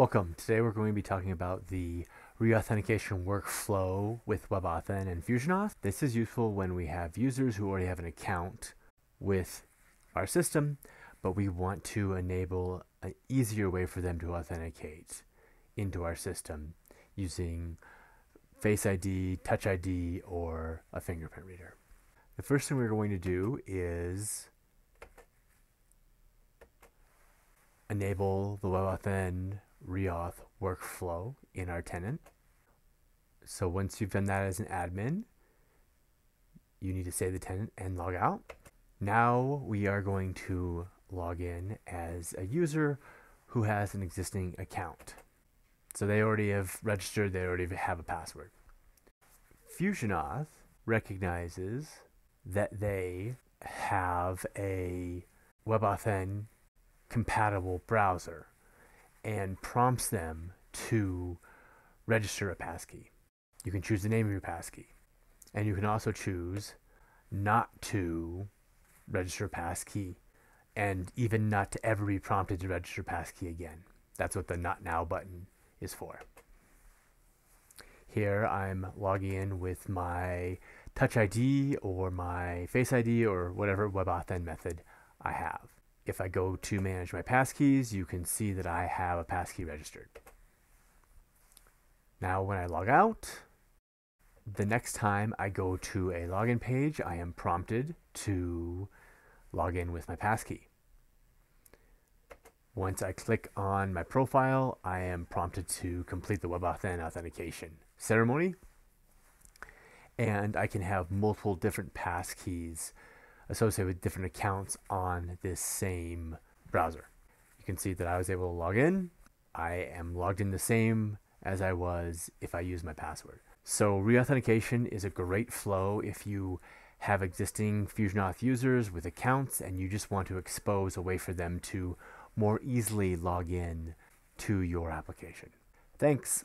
Welcome. Today we're going to be talking about the reauthentication workflow with WebAuthn and FusionAuth. This is useful when we have users who already have an account with our system, but we want to enable an easier way for them to authenticate into our system using Face ID, Touch ID, or a fingerprint reader. The first thing we're going to do is enable the WebAuthn reauth workflow in our tenant. So once you've done that as an admin, you need to save the tenant and log out. Now we are going to log in as a user who has an existing account. So they already have registered, they already have a password. FusionAuth recognizes that they have a WebAuthn compatible browser and prompts them to register a passkey. You can choose the name of your passkey. And you can also choose not to register a passkey and even not to ever be prompted to register passkey again. That's what the not now button is for. Here I'm logging in with my Touch ID or my Face ID or whatever WebAuthn method I have. If I go to manage my passkeys, you can see that I have a passkey registered. Now when I log out, the next time I go to a login page, I am prompted to log in with my passkey. Once I click on my profile, I am prompted to complete the WebAuthn authentication ceremony. And I can have multiple different passkeys associated with different accounts on this same browser. You can see that I was able to log in. I am logged in the same as I was if I use my password. So reauthentication is a great flow if you have existing FusionAuth users with accounts and you just want to expose a way for them to more easily log in to your application. Thanks.